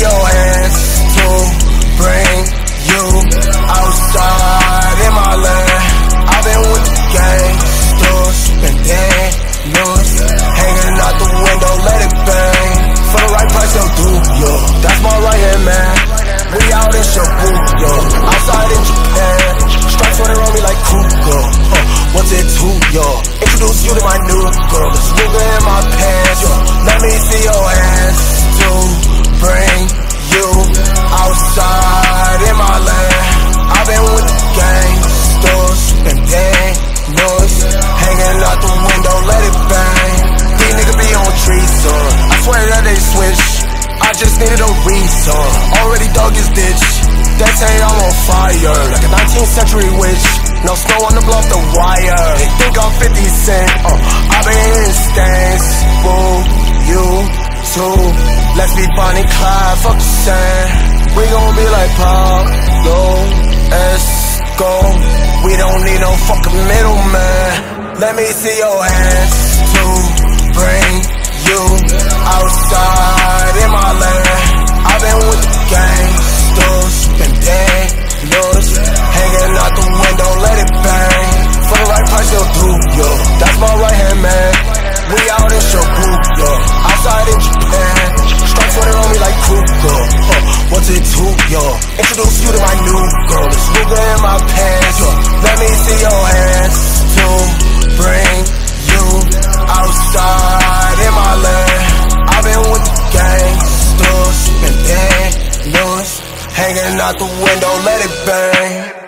your ass to bring you outside in my land. I've been with the gangsters been dancers, hanging out the window, let it bang. For the right price, I'll do yo. That's my right hand man. We out in Shibuya, outside in Japan. Strikes running around me like Kuga. Uh, what's it to, yo? Introduce you to my new girl, this nigga in my pants, yo. Let me see your ass. Ditch. They say I'm on fire, like a 19th century witch. No snow on the bluff, the wire. They think I'm 50 Cent. Uh, I've been in stands. Boo, you too. Let's be Bonnie Clyde, fuck the sand. We gon' be like Pablo Esco. We don't need no fucking middleman. Let me see your hands to bring you outside yo? Introduce you to my new girl. It's Ruger in my pants. yo. Let me see your hands to bring you outside in my land. I've been with the gangsters, been dangerous. Hanging out the window, let it bang.